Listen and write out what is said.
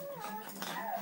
Yeah.